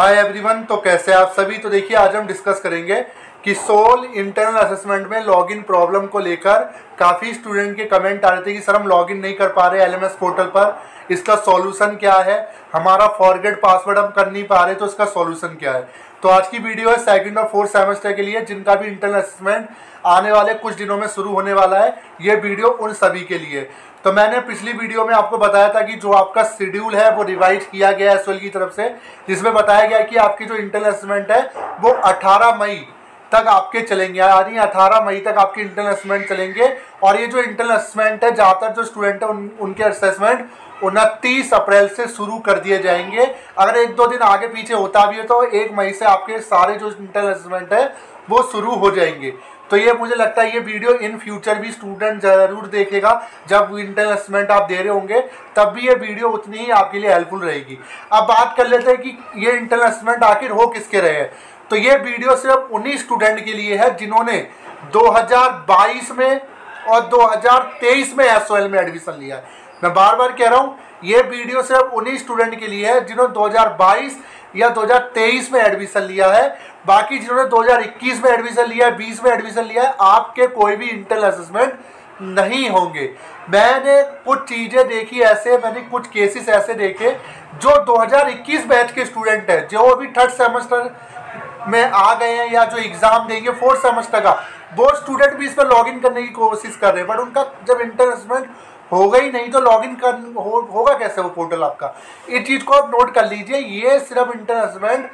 Hi everyone तो कैसे आप सभी? तो देखिए, आज हम डिस्कस करेंगे कि सोल इंटरनल असेसमेंट में लॉगिन प्रॉब्लम को लेकर काफ़ी स्टूडेंट के कमेंट आ रहे थे कि सर हम लॉगिन नहीं कर पा रहे एलएमएस पोर्टल पर। इसका सॉल्यूशन क्या है? हमारा फॉरगेट पासवर्ड हम कर नहीं पा रहे तो इसका सॉल्यूशन क्या है? तो आज की वीडियो है सेकंड और फोर्थ सेमेस्टर के लिए, जिनका भी इंटरनल असेसमेंट आने वाले कुछ दिनों में शुरू होने वाला है। ये वीडियो उन सभी के लिए। तो मैंने पिछली वीडियो में आपको बताया था कि जो आपका शेड्यूल है वो रिवाइज किया गया है एसएल की तरफ़ से जिसमें बताया गया कि आपकी जो इंटरनल असेसमेंट है वो 18 मई तक आपके चलेंगे यानी 18 मई तक आपके इंटरनल असेसमेंट चलेंगे। और ये जो इंटरनल असेसमेंट है ज़्यादातर जो स्टूडेंट है उन, उनके असेसमेंट उनतीस अप्रैल से शुरू कर दिए जाएँगे। अगर एक दो दिन आगे पीछे होता भी है तो एक मई से आपके सारे जो इंटरनल असेसमेंट है वो शुरू हो जाएँगे। तो ये मुझे लगता है ये वीडियो इन फ्यूचर भी स्टूडेंट ज़रूर देखेगा। जब असेसमेंट आप दे रहे होंगे, तब भी ये वीडियो उतनी ही आपके लिए हेल्पफुल रहेगी। अब बात कर लेते हैं कि ये असेसमेट आखिर हो किसके रहे हैं। तो ये वीडियो सिर्फ़ उन्हीं स्टूडेंट के लिए है जिन्होंने 2022 में और 2023 में एस में एडमिशन लिया है। मैं बार बार कह रहा हूँ, ये वीडियो सिर्फ़ उन्हीं स्टूडेंट के लिए है जिन्होंने 2022 या 2023 में एडमिशन लिया है। बाकी जिन्होंने 2021 में एडमिशन लिया है 20 में एडमिशन लिया है आपके कोई भी इंटरनल असेसमेंट नहीं होंगे। मैंने कुछ चीज़ें देखी ऐसे मैंने कुछ केसेस ऐसे देखे जो 2021 बैच के स्टूडेंट हैं जो अभी थर्ड सेमेस्टर में आ गए हैं या जो एग्ज़ाम देंगे फोर्थ सेमेस्टर का वो स्टूडेंट भी इस पर लॉगिन करने की कोशिश कर रहे हैं। बट उनका जब इंटर असेसमेंट होगा ही नहीं तो लॉगिन कर हो, होगा कैसे वो पोर्टल आपका? इस चीज़ को आप नोट कर लीजिए ये सिर्फ़ इंटर असेसमेंट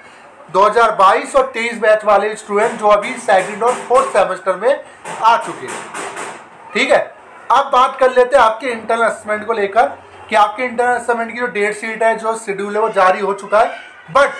2022 और 23 बैच वाले स्टूडेंट जो अभी सेकंड और फोर्थ सेमेस्टर में आ चुके हैं। ठीक है? अब बात कर लेते हैं आपके इंटरनल असेसमेंट को लेकर कि आपके इंटरनल असेसमेंट की जो डेट शीट है, जो शेड्यूल है, वो जारी हो चुका है। बट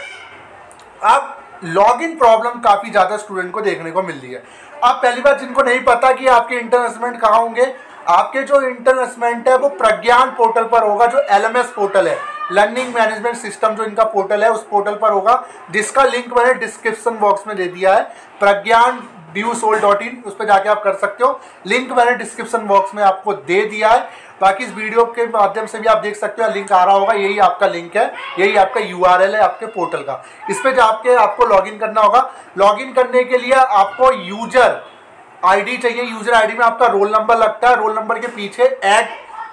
अब लॉगिन प्रॉब्लम काफ़ी ज़्यादा स्टूडेंट को देखने को मिल रही है। अब पहली बार जिनको नहीं पता कि आपके इंटरनल असेसमेंट कहाँ होंगे, आपके जो इंटरनल असेसमेंट है, वो प्रज्ञान पोर्टल पर होगा, जो एलएमएस पोर्टल है। लर्निंग मैनेजमेंट सिस्टम जो इनका पोर्टल है, उस पोर्टल पर होगा। जिसका लिंक मैंने डिस्क्रिप्शन बॉक्स में दे दिया है। Pragyan DU SOL dot in, उस पर जाके आप कर सकते हो। लिंक मैंने डिस्क्रिप्शन बॉक्स में आपको दे दिया है। बाकी इस वीडियो के माध्यम से भी आप देख सकते हो, लिंक आ रहा होगा। यही आपका लिंक है, यही आपका यूआरएल है, आपके पोर्टल का। इस पर जाके आपको लॉगिन करना होगा। लॉगिन करने के लिए आपको यूज़र आईडी चाहिए। यूज़र आईडी में आपका रोल नंबर लगता है। रोल नंबर के पीछे at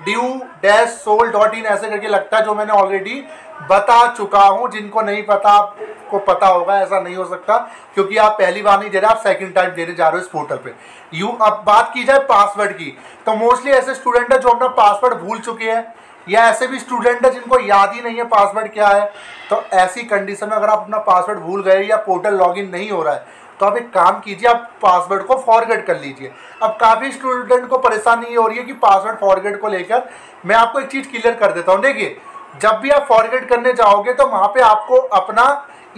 DU dash SOL dot in ऐसे करके लगता है जो मैंने ऑलरेडी बता चुका हूँ, जिनको नहीं पता, आपको पता होगा, ऐसा नहीं हो सकता, क्योंकि आप पहली बार नहीं दे रहे, आप सेकंड टाइम देने जा रहे हो इस पोर्टल पे। यू अब बात की जाए पासवर्ड की तो मोस्टली ऐसे स्टूडेंट है जो अपना पासवर्ड भूल चुके हैं, या ऐसे भी स्टूडेंट है जिनको याद ही नहीं है पासवर्ड क्या है तो ऐसी कंडीशन में अगर आप अपना पासवर्ड भूल गए या पोर्टल लॉगिन नहीं हो रहा है तो आप एक काम कीजिए, आप पासवर्ड को फॉरगेट कर लीजिए। अब काफ़ी स्टूडेंट को परेशानी ये हो रही है कि पासवर्ड फॉरगेट को लेकर मैं आपको एक चीज़ क्लियर कर देता हूँ। देखिए, जब भी आप फॉरगेट करने जाओगे तो वहाँ पे आपको अपना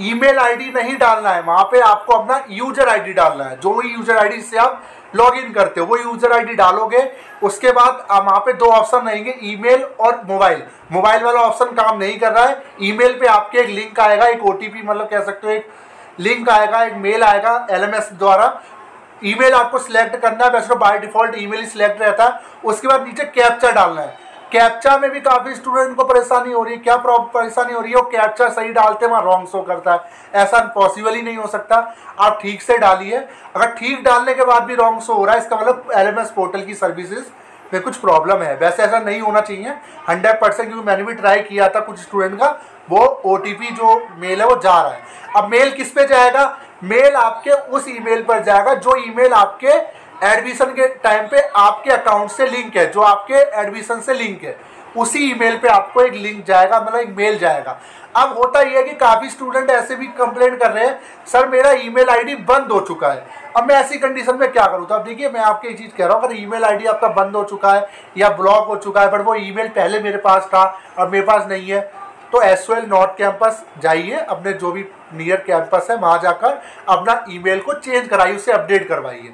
ईमेल आईडी नहीं डालना है। वहाँ पे आपको अपना यूज़र आईडी डालना है। जो भी यूज़र आईडी से आप लॉग इन करते हो, वो यूज़र आईडी डालोगे, उसके बाद वहाँ पे दो ऑप्शन रहेंगे ईमेल और मोबाइल मोबाइल वाला ऑप्शन काम नहीं कर रहा है। ईमेल पे आपके एक लिंक आएगा, एक ओटीपी मतलब कह सकते हो, एक लिंक आएगा, एक मेल आएगा एलएमएस द्वारा। ईमेल आपको सिलेक्ट करना है, वैसे तो बाय डिफ़ॉल्ट ईमेल ही सिलेक्ट रहता है। उसके बाद नीचे कैप्चा डालना है। कैप्चा में भी काफ़ी स्टूडेंट को परेशानी हो रही है। क्या परेशानी हो रही है? वो कैप्चा सही डालते वहाँ रॉन्ग शो करता है। ऐसा पॉसिबल ही नहीं हो सकता। आप ठीक से डालिए। अगर ठीक डालने के बाद भी रॉन्ग शो हो रहा है, इसका मतलब एलएमएस पोर्टल की सर्विसेज़ में कुछ प्रॉब्लम है। वैसे ऐसा नहीं होना चाहिए। हंड्रेड परसेंट क्योंकि मैंने भी ट्राई किया था कुछ स्टूडेंट का। वो ओटीपी जो मेल है वो जा रहा है। अब मेल किस पे जाएगा? मेल आपके उस ईमेल पर जाएगा जो ईमेल आपके एडमिशन के टाइम पे आपके अकाउंट से लिंक है, जो आपके एडमिशन से लिंक है। उसी ईमेल पे आपको एक लिंक जाएगा मतलब एक मेल जाएगा। अब होता यह है कि काफ़ी स्टूडेंट ऐसे भी कंप्लेंट कर रहे हैं सर मेरा ईमेल आईडी बंद हो चुका है। अब मैं ऐसी कंडीशन में क्या करूँ? तो अब देखिए, मैं आपके ये चीज़ कह रहा हूँ, अगर ईमेल आईडी आपका बंद हो चुका है या ब्लॉक हो चुका है बट वो ईमेल पहले मेरे पास था और मेरे पास नहीं है तो एस नॉर्थ कैंपस जाइए, अपने जो भी नियर कैंपस है, वहाँ जाकर अपना ईमेल को चेंज कराइए, उसे अपडेट करवाइए।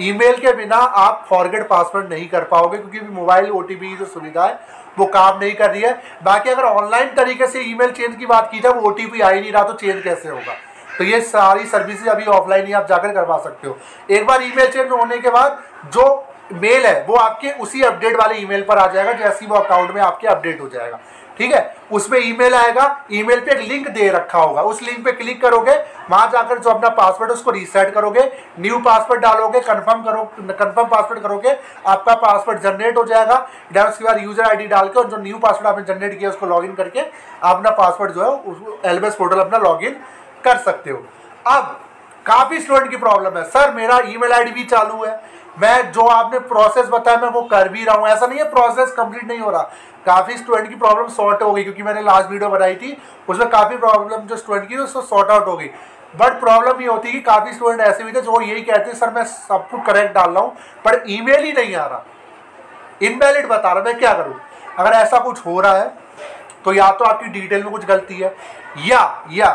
ईमेल के बिना आप फॉरगेट पासवर्ड नहीं कर पाओगे, क्योंकि मोबाइल ओटीपी की जो सुविधा है, वो काम नहीं कर रही है। बाकी अगर ऑनलाइन तरीके से ईमेल चेंज की बात की जाए, वो ओ टी आ ही नहीं रहा तो चेंज कैसे होगा? तो ये सारी सर्विसेज़ अभी ऑफलाइन ही आप जाकर करवा सकते हो। एक बार ईमेल चेंज होने के बाद जो मेल है, वो आपके उसी अपडेट वाले ईमेल पर आ जाएगा, जैसे ही वो अकाउंट में आपके अपडेट हो जाएगा। ठीक है? उसमें ईमेल आएगा ईमेल पे एक लिंक दे रखा होगा। उस लिंक पे क्लिक करोगे, वहाँ जाकर जो अपना पासवर्ड उसको रीसेट करोगे न्यू पासवर्ड डालोगे कंफर्म करो कंफर्म पासवर्ड करोगे, आपका पासवर्ड जनरेट हो जाएगा। देन उसके बाद यूज़र आईडी डाल के और जो न्यू पासवर्ड आपने जनरेट किया उसको लॉगिन करके अपना पासवर्ड जो है एलबीएस पोर्टल अपना लॉगिन कर सकते हो। अब काफ़ी स्टूडेंट की प्रॉब्लम है। सर मेरा ईमेल आईडी भी चालू है। मैं जो आपने प्रोसेस बताया, मैं वो कर भी रहा हूँ। ऐसा नहीं है प्रोसेस कंप्लीट नहीं हो रहा। काफ़ी स्टूडेंट की प्रॉब्लम सॉर्ट हो गई, क्योंकि मैंने लास्ट वीडियो बनाई थी। उसमें काफ़ी प्रॉब्लम जो स्टूडेंट की उसको सॉर्ट आउट हो गई। बट प्रॉब्लम ये होती है कि काफ़ी स्टूडेंट ऐसे भी थे, जो यही कहते हैं सर मैं सब कुछ करेक्ट डाल रहा हूँ, पर ईमेल ही नहीं आ रहा। इनवैलिड बता रहा मैं क्या करूँ? अगर ऐसा कुछ हो रहा है तो या तो आपकी डिटेल में कुछ गलती है, या या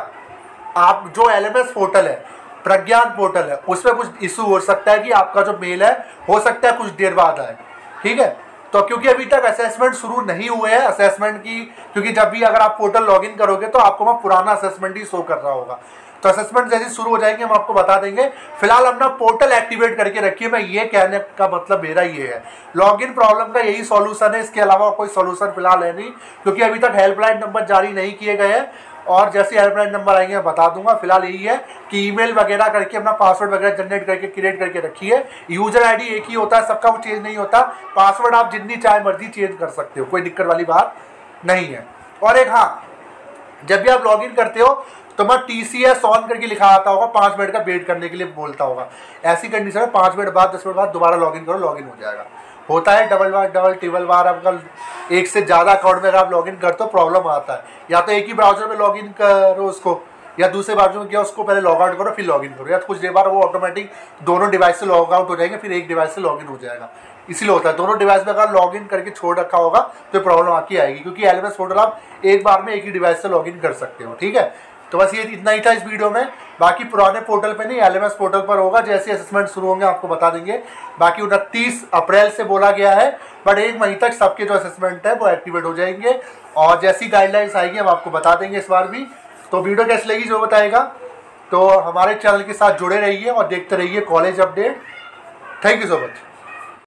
आप जो एलएमएस पोर्टल है प्रज्ञान पोर्टल है। उसमें कुछ इशू हो सकता है कि आपका जो मेल है, हो सकता है कुछ देर बाद आए। ठीक है? तो क्योंकि अभी तक असेसमेंट शुरू नहीं हुए हैं असेसमेंट की, क्योंकि जब भी अगर आप पोर्टल लॉगिन करोगे तो आपको वहाँ पुराना असेसमेंट ही शो कर रहा होगा। तो असेसमेंट जैसे शुरू हो जाएँगे, हम आपको बता देंगे। फ़िलहाल अपना पोर्टल एक्टिवेट करके रखिए। मैं ये कहने का मतलब मेरा ये है। लॉगिन प्रॉब्लम का यही सॉल्यूशन है। इसके अलावा कोई सॉल्यूशन फ़िलहाल है नहीं, क्योंकि अभी तक हेल्पलाइन नंबर जारी नहीं किए गए हैं। और जैसे हेल्पलाइन नंबर आएँगे, मैं बता दूँगा। फ़िलहाल यही है कि ईमेल वगैरह करके, अपना पासवर्ड वगैरह जनरेट करके क्रिएट करके रखिए यूज़र आईडी एक ही होता है, सबका वो चेंज नहीं होता। पासवर्ड आप जितनी चाहे मर्ज़ी चेंज कर सकते हो, कोई दिक्कत वाली बात नहीं है। और एक हाँ जब भी आप लॉगिन करते हो तो मैं टी सी एस ऑन करके लिखा आता होगा, पाँच मिनट का वेट करने के लिए बोलता होगा। ऐसी कंडीशन में पाँच मिनट बाद, दस मिनट बाद दोबारा लॉगिन करो लॉगिन हो जाएगा। होता है डबल बार, डबल ट्रिबल बार आपका एक से ज़्यादा अकाउंट में अगर आप लॉगिन करते हो, प्रॉब्लम आता है। या तो एक ही ब्राउज़र में लॉगिन करो उसको, या दूसरे ब्राउज़र में क्या, उसको पहले लॉग आउट करो, फिर लॉगिन करो। या तो कुछ देर बाद वो ऑटोमेटिक दोनों डिवाइस से लॉग आउट हो जाएँगे, फिर एक डिवाइस से लॉगिन हो जाएगा। इसीलिए होता है, दोनों डिवाइस में अगर लॉगिन करके छोड़ रखा होगा तो प्रॉब्लम आपकी आएगी, क्योंकि एल एम आप एक बार में एक ही डिवाइस से लॉगिन कर सकते हो, ठीक है? तो बस ये इतना ही था इस वीडियो में। बाकी पुराने पोर्टल पे नहीं एलएमएस पोर्टल पर होगा, जैसे असेसमेंट शुरू होंगे, आपको बता देंगे। बाकी उनतीस अप्रैल से बोला गया है, बट एक महीने तक सबके जो असेसमेंट है, वो एक्टिवेट हो जाएँगे। और जैसी गाइडलाइंस आएगी, हम आपको बता देंगे इस बार भी। तो वीडियो कैसे लगी, जो बताएगा। तो हमारे चैनल के साथ जुड़े रहिए और देखते रहिए college update thank you so much